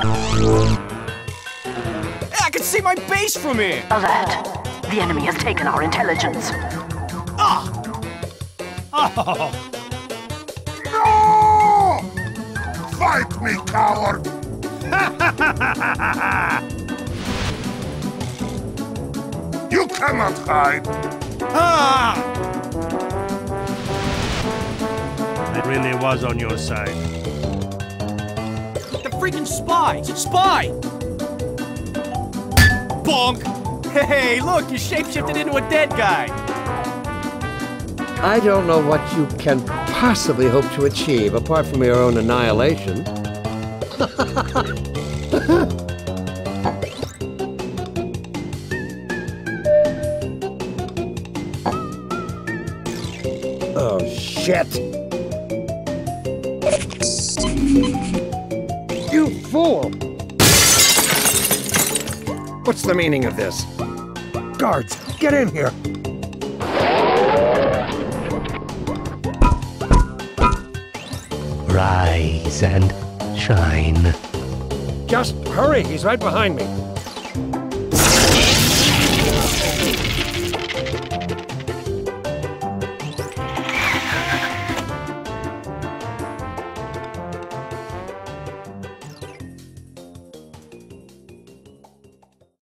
I can see my base from here! Alert! The enemy has taken our intelligence. Ah! Oh! No! Fight me, coward! you cannot hide! Ah! I really was on your side. Freaking spy! Spy! Bonk! Hey, look, you shapeshifted into a dead guy! I don't know what you can possibly hope to achieve apart from your own annihilation. oh, shit! You fool! What's the meaning of this? Guards, get in here! Rise and shine. Just hurry, he's right behind me.